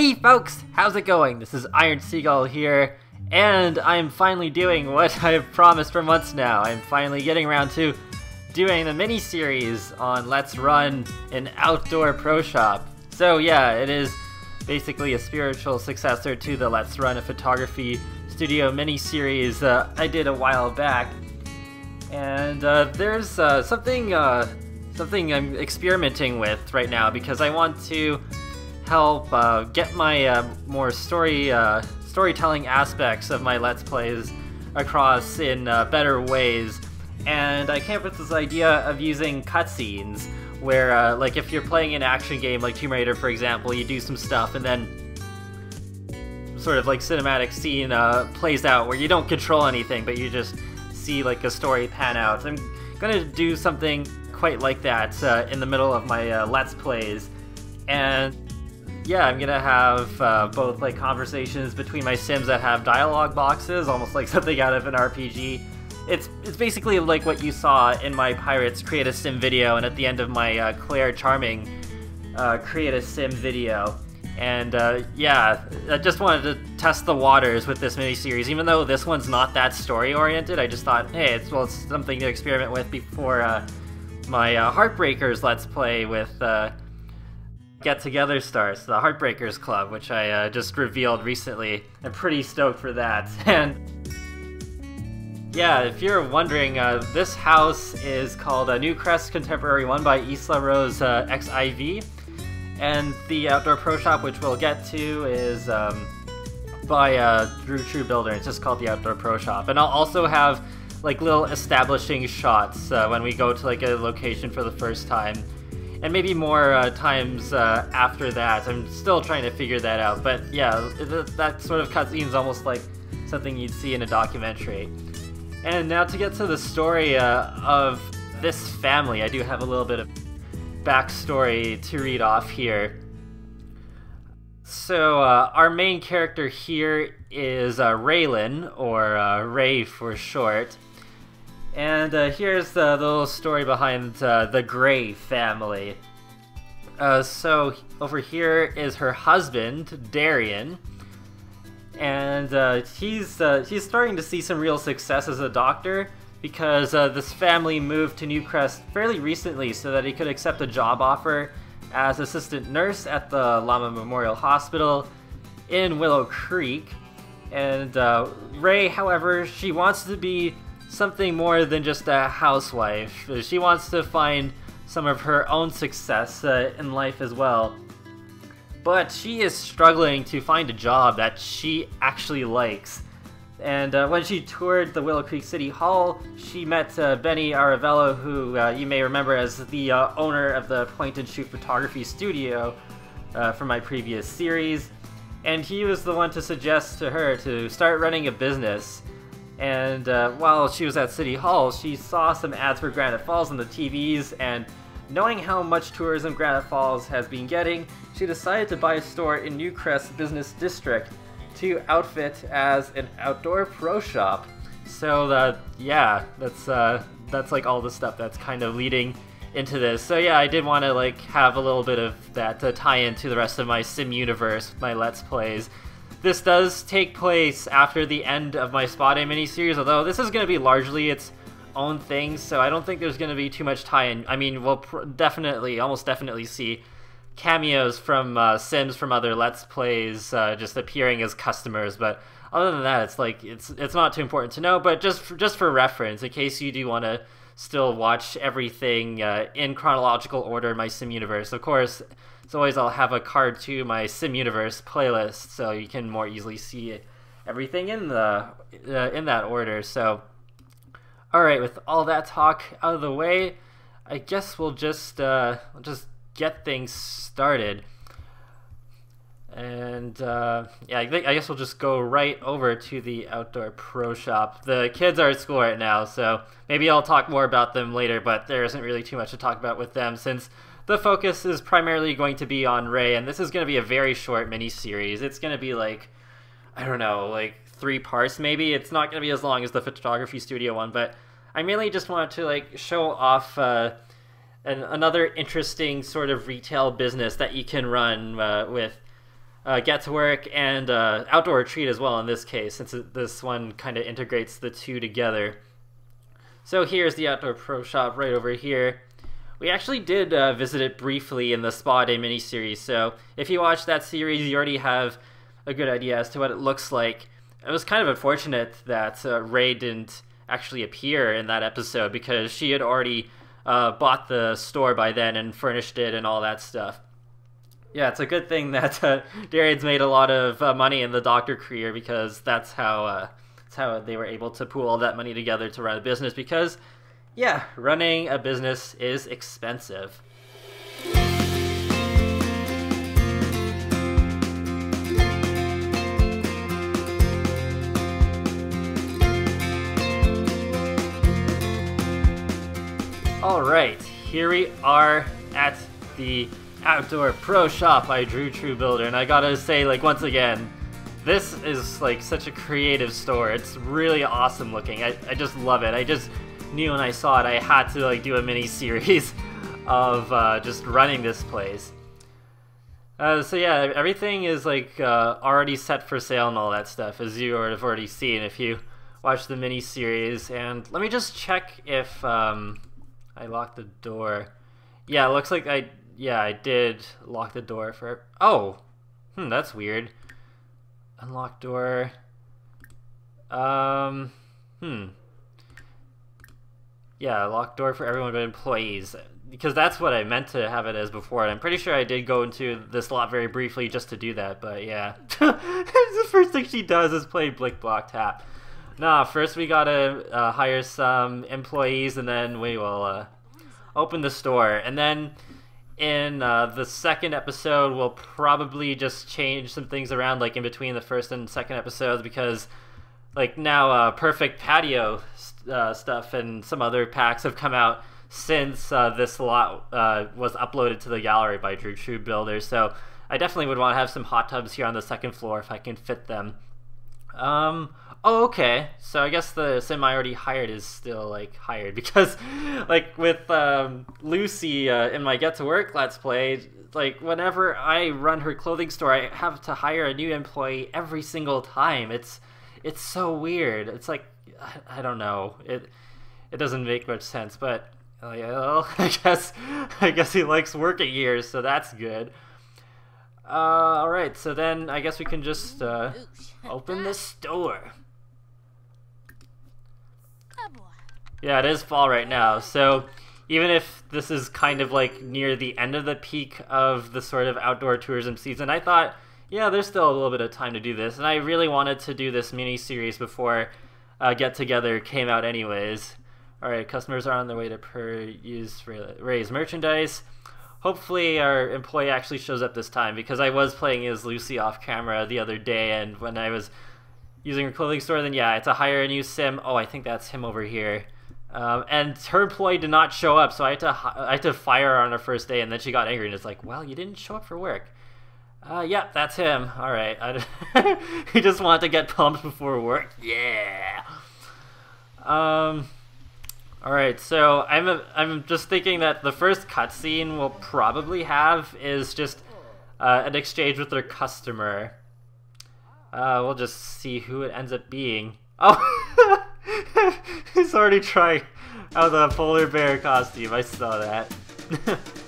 Hey folks, how's it going? This is Iron Seagull here, and I'm finally doing what I've promised for months now. I'm finally getting around to doing the mini-series on Let's Run an Outdoor Pro Shop. So yeah, it is basically a spiritual successor to the Let's Run a Photography Studio mini-series uh, I did a while back. And uh, there's uh, something uh, something I'm experimenting with right now because I want to help uh, get my uh, more story uh, storytelling aspects of my Let's Plays across in uh, better ways. And I came up with this idea of using cutscenes, where uh, like if you're playing an action game like Tomb Raider, for example, you do some stuff and then sort of like cinematic scene uh, plays out where you don't control anything, but you just see like a story pan out. I'm gonna do something quite like that in the middle of my Let's Plays, and yeah, I'm gonna have uh, both like conversations between my Sims that have dialogue boxes, almost like something out of an RPG. It's it's basically like what you saw in my Pirates Create a Sim video, and at the end of my uh, Claire Charming uh, Create a Sim video. And uh, yeah, I just wanted to test the waters with this miniseries. Even though this one's not that story oriented, I just thought, hey, it's well, it's something to experiment with before uh, my uh, Heartbreakers Let's Play with Get Together starts, the Heartbreakers Club, which I uh, just revealed recently. I'm pretty stoked for that. And yeah, if you're wondering, uh, this house is called uh, Newcrest Contemporary 1 by Isla Rose uh, XIV. And the Outdoor Pro Shop, which we'll get to, is um, by uh, DruTruBuilder. It's just called the Outdoor Pro Shop. And I'll also have like little establishing shots uh, when we go to like a location for the first time and maybe more uh, times uh, after that. I'm still trying to figure that out, but yeah, that sort of cutscene is almost like something you'd see in a documentary. And now to get to the story uh, of this family, I do have a little bit of backstory to read off here. So uh, our main character here is uh, Raylan, or uh, Ray for short. And uh, here's the, little story behind uh, the Gray family. Uh, so over here is her husband, Darian, and uh, he's uh, he's starting to see some real success as a doctor because uh, this family moved to Newcrest fairly recently so that he could accept a job offer as assistant nurse at the Llama Memorial Hospital in Willow Creek. And Ray, however, she wants to be something more than just a housewife. She wants to find some of her own success uh, in life as well. But she is struggling to find a job that she actually likes. And uh, when she toured the Willow Creek City Hall, she met uh, Benny Aravello, who uh, you may remember as the uh, owner of the Point and Shoot Photography Studio uh, from my previous series. And he was the one to suggest to her to start running a business. And uh, while she was at City Hall, she saw some ads for Granite Falls on the TVs, and knowing how much tourism Granite Falls has been getting, she decided to buy a store in Newcrest Business District to outfit as an outdoor pro shop. So uh, yeah, that's uh, that's like all the stuff that's kind of leading into this. So yeah, I did want to like have a little bit of that to tie into the rest of my sim universe, my let's plays. This does take place after the end of my Spa Day miniseries, although this is going to be largely its own thing, so I don't think there's going to be too much tie-in. I mean, we'll definitely, almost definitely see cameos from uh, Sims from other Let's Plays uh, just appearing as customers, but other than that, it's like it's it's not too important to know. But just for, just for reference, in case you do want to still watch everything uh, in chronological order in my Sim universe, of course as always, I'll have a card to my Sim Universe playlist, so you can more easily see everything in the uh, in that order. So, all right, with all that talk out of the way, I guess we'll just uh, we'll just get things started. And uh, yeah, I, think, I guess we'll just go right over to the outdoor pro shop. The kids are at school right now, so maybe I'll talk more about them later. But there isn't really too much to talk about with them since the focus is primarily going to be on Ray, and this is going to be a very short mini series. It's going to be like, I don't know, like three parts maybe. It's not going to be as long as the photography studio one, but I mainly just wanted to like show off uh, an, another interesting sort of retail business that you can run uh, with uh, Get to Work and uh, Outdoor Retreat as well in this case, since this one kind of integrates the two together. So here's the Outdoor Pro Shop right over here. We actually did uh, visit it briefly in the Spa Day miniseries, so if you watch that series, you already have a good idea as to what it looks like. It was kind of unfortunate that uh, Ray didn't actually appear in that episode because she had already uh, bought the store by then and furnished it and all that stuff. Yeah, it's a good thing that uh, Darian's made a lot of uh, money in the doctor career because that's how uh, that's how they were able to pool all that money together to run a business. Because, yeah, running a business is expensive. All right, here we are at the Outdoor Pro Shop by DruTruBuilder, and I gotta say, like once again, this is like such a creative store. It's really awesome looking. I, I just love it. I just knew when I saw it I had to like do a mini series of uh, just running this place. Uh, so yeah, everything is like uh, already set for sale and all that stuff, as you have already seen if you watch the mini series. And let me just check if um, I locked the door. Yeah, looks like I yeah I did lock the door for. Oh, hmm, that's weird. Unlock door. Um, hmm. Yeah, lock door for everyone but employees. Because that's what I meant to have it as before. And I'm pretty sure I did go into this lot very briefly just to do that, but yeah. the first thing she does is play Blicblock Tap. Nah, first we gotta uh, hire some employees and then we will uh, open the store. And then in uh, the second episode, we'll probably just change some things around, like in between the first and second episodes, because like now, uh, Perfect Patio uh, stuff and some other packs have come out since uh, this lot uh, was uploaded to the gallery by DruTruBuilder. So I definitely would want to have some hot tubs here on the second floor if I can fit them. Um, Oh, okay. So I guess the sim I already hired is still like hired because, like with um, Lucy uh, in my Get to Work Let's Play, like whenever I run her clothing store, I have to hire a new employee every single time. It's it's so weird. It's like I, I don't know. It it doesn't make much sense, but uh, well, I guess I guess he likes working here, so that's good. Uh, all right, so then I guess we can just uh, open the store. Yeah, it is fall right now. So even if this is kind of like near the end of the peak of the sort of outdoor tourism season, I thought, yeah, there's still a little bit of time to do this. And I really wanted to do this mini series before uh, Get Together came out, anyways. All right, customers are on their way to per use Ray's merchandise. Hopefully, our employee actually shows up this time because I was playing as Lucy off camera the other day, and when I was using her clothing store, then yeah, it's a hire a new sim. Oh, I think that's him over here. Um, and her employee did not show up, so I had to I had to fire her on her first day, and then she got angry and it's like, "Well, you didn't show up for work." Uh, yeah, that's him. All right, he just wanted to get pumped before work. Yeah. Um. All right, so I'm a, I'm just thinking that the first cutscene we'll probably have is just uh, an exchange with their customer. Uh, we'll just see who it ends up being. Oh. He's already trying out the polar bear costume. I saw that.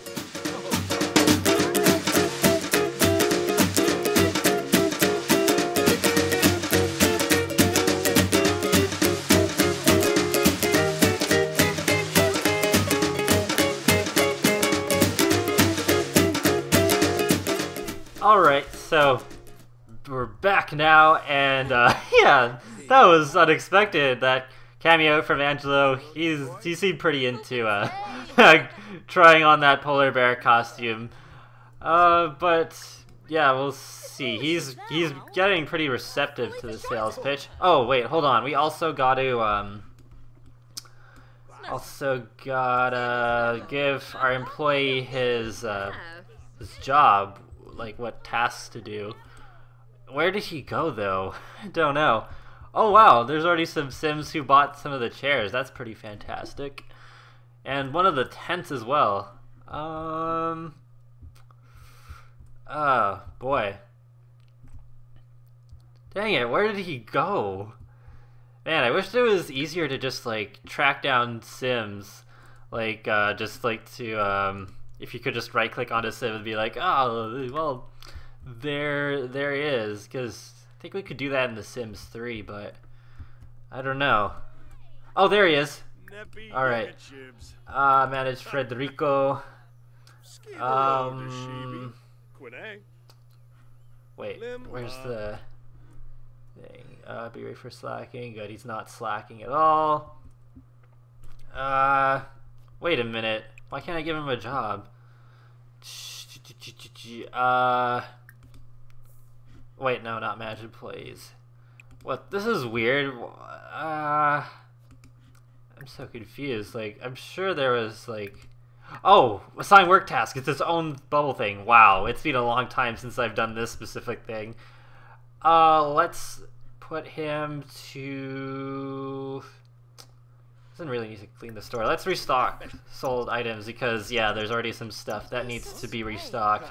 Alright, so we're back now, and uh, yeah, that was unexpected. That cameo from Angelo. He's he seemed pretty into uh, trying on that polar bear costume. Uh, but yeah, we'll see. He's he's getting pretty receptive to the sales pitch. Oh wait, hold on. We also got to um. Also gotta give our employee his uh, his job, like what tasks to do. Where did he go though? I don't know. Oh wow, there's already some Sims who bought some of the chairs. That's pretty fantastic. And one of the tents as well. Um. Oh, boy. Dang it, where did he go? Man, I wish it was easier to just like track down Sims. Like uh just like to um if you could just right click on a sim and be like, oh well there there he is, because I think we could do that in The Sims 3, but I don't know. Oh there he is. Alright. Uh manage Frederico. Um Wait, where's the thing? Uh, be ready for slacking. Good, he's not slacking at all. Uh, wait a minute. Why can't I give him a job? Uh, wait, no, not match employees. What? This is weird. Uh, I'm so confused. Like, I'm sure there was like. Oh, assign work task. It's its own bubble thing. Wow, it's been a long time since I've done this specific thing. Uh, let's put him to... Doesn't really need to clean the store. Let's restock sold items because, yeah, there's already some stuff that needs to be restocked.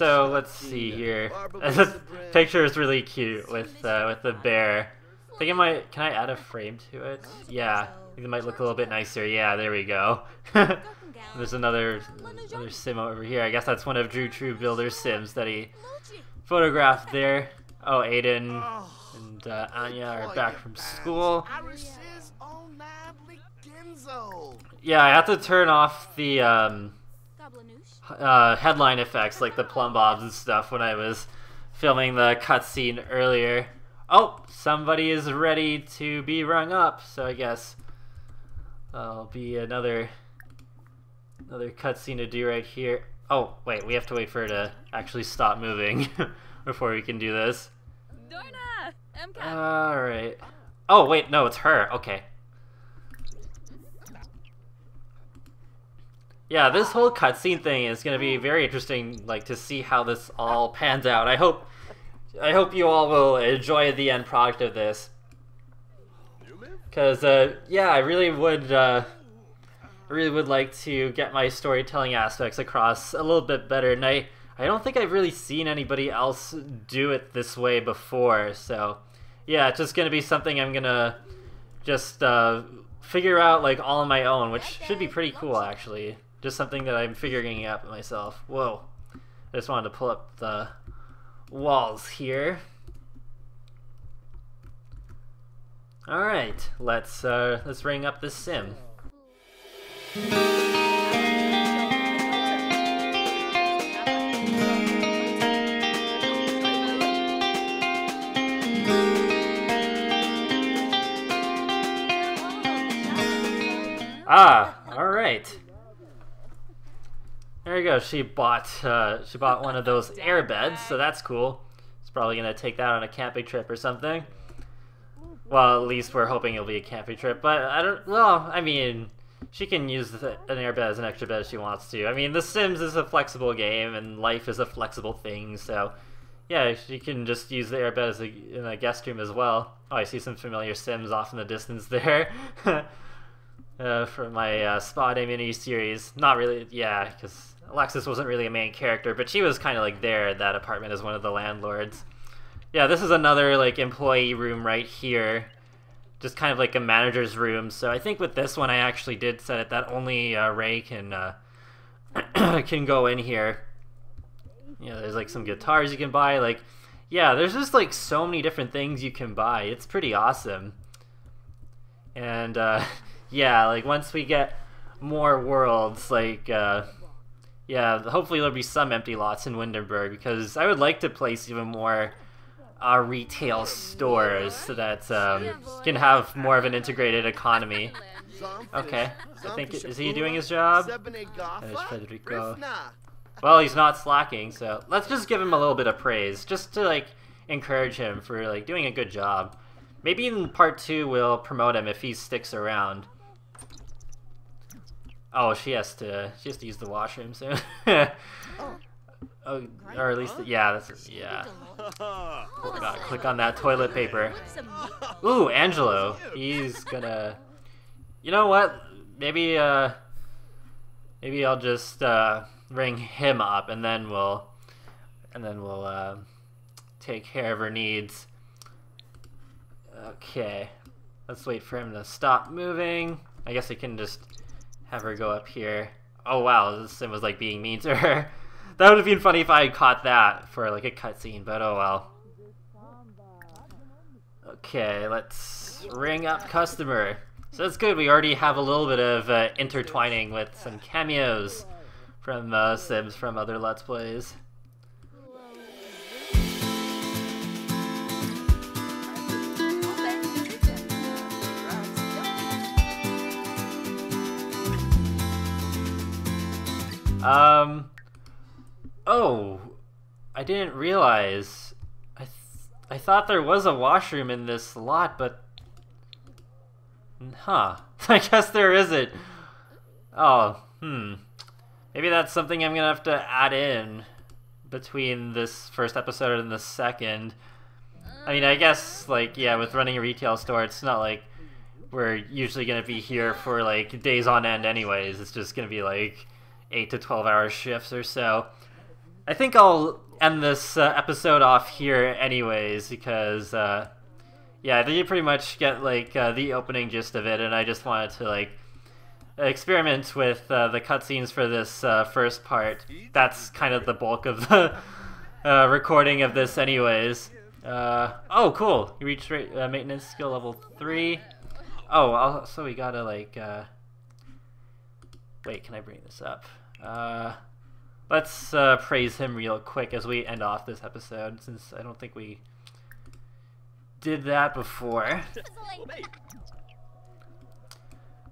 so let's see here. the picture is really cute with uh, with the bear. I think I might. Can I add a frame to it? Yeah, I think it might look a little bit nicer. Yeah, there we go. There's another another sim over here. I guess that's one of DruTruBuilder's sims that he photographed there. Oh, Aiden and uh, Anya are back from school. Yeah, I have to turn off the um, uh, headline effects, like the plumb bobs and stuff, when I was filming the cutscene earlier. Oh, somebody is ready to be rung up, so I guess that'll be another another cutscene to do right here. Oh, wait, we have to wait for her to actually stop moving before we can do this. Alright. Oh, wait, no, it's her. Okay. Yeah, this whole cutscene thing is going to be very interesting, like to see how this all pans out. I hope, I hope you all will enjoy the end product of this. Cause uh, yeah, I really would, uh, I really would like to get my storytelling aspects across a little bit better, and I, I don't think I've really seen anybody else do it this way before. So, yeah, it's just gonna be something I'm gonna just uh, figure out like all on my own, which should be pretty cool actually. Just something that I'm figuring out myself. Whoa. I just wanted to pull up the walls here. Alright, let's uh, let's ring up this sim. Ah, all right. There you go. She bought uh, she bought one of those air beds, so that's cool. It's probably gonna take that on a camping trip or something. Well, at least we're hoping it'll be a camping trip. But I don't. Well, I mean, she can use the, an air bed as an extra bed if she wants to. I mean, The Sims is a flexible game, and life is a flexible thing. So, yeah, she can just use the air bed as a, in a guest room as well. Oh, I see some familiar Sims off in the distance there. uh, from my uh, Spa Day mini series. Not really, yeah, because Alexis wasn't really a main character, but she was kind of like there at that apartment as one of the landlords. Yeah, this is another like employee room right here. Just kind of like a manager's room. So I think with this one, I actually did set it that only uh, Ray can uh, can go in here. You know, there's like some guitars you can buy. Like, yeah, there's just like so many different things you can buy. It's pretty awesome. And uh, yeah, like once we get more worlds, like uh, yeah, hopefully there'll be some empty lots in Windenburg because I would like to place even more uh, retail stores so that um, can have more of an integrated economy. Okay, I think is he doing his job? There's Federico. Well, he's not slacking, so let's just give him a little bit of praise, just to like encourage him for like doing a good job. Maybe in part two we'll promote him if he sticks around. Oh, she has to. She has to use the washroom soon. oh, or at least, yeah, that's yeah. Gotta click on that toilet paper. Ooh, Angelo. He's gonna. You know what? Maybe uh, maybe I'll just uh, ring him up, and then we'll, and then we'll uh, take care of her needs. Okay, let's wait for him to stop moving. I guess I can just have her go up here. Oh wow, this sim was like being mean to her. that would have been funny if I had caught that for like a cutscene, but oh well. Okay, let's ring up customer. So that's good, we already have a little bit of uh, intertwining with some cameos from uh, Sims from other Let's Plays. Um. Oh, I didn't realize. I th I thought there was a washroom in this lot, but huh? I guess there isn't. Oh, hmm. Maybe that's something I'm gonna have to add in between this first episode and the second. I mean, I guess like yeah, with running a retail store, it's not like we're usually gonna be here for like days on end. Anyways, it's just gonna be like eight to 12 hour shifts or so. I think I'll end this uh, episode off here anyways because uh, yeah, I think you pretty much get like uh, the opening gist of it and I just wanted to like experiment with uh, the cutscenes for this uh, first part. That's kind of the bulk of the uh, recording of this anyways. oh, cool. You reached maintenance skill level 3. Oh, so we gotta like... Wait, can I bring this up? Uh, let's uh, praise him real quick as we end off this episode, since I don't think we did that before.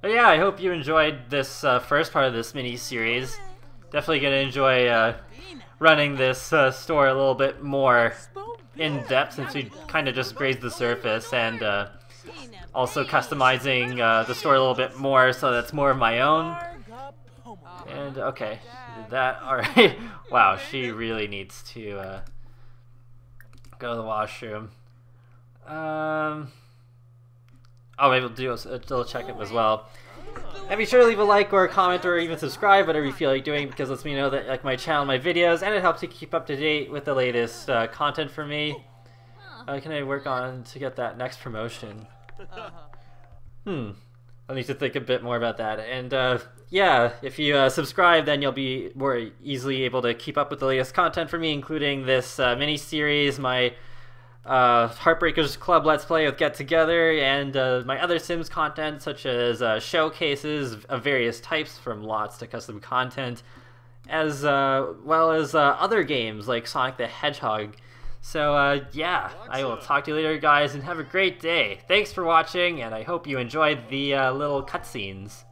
But yeah, I hope you enjoyed this uh, first part of this mini-series. Definitely gonna enjoy uh, running this uh, store a little bit more in depth since we kind of just grazed the surface and uh, also customizing uh, the store a little bit more so that's more of my own. And, okay, that, alright. wow, she really needs to, uh, go to the washroom. Um, oh, maybe we'll do a, little checkup as well. And be sure to leave a like or a comment or even subscribe, whatever you feel like doing, because it lets me know that like my channel, my videos, and it helps you keep up to date with the latest uh, content for me. Uh, can I work on to get that next promotion? Hmm. I need to think a bit more about that. And uh, yeah, if you uh, subscribe, then you'll be more easily able to keep up with the latest content for me, including this uh, mini series, my uh, Heartbreakers Club Let's Play with Get Together, and uh, my other Sims content, such as uh, showcases of various types, from lots to custom content, as well as other games like Sonic the Hedgehog. So, uh, yeah, I will talk to you later, guys, and have a great day. Thanks for watching, and I hope you enjoyed the uh, little cutscenes.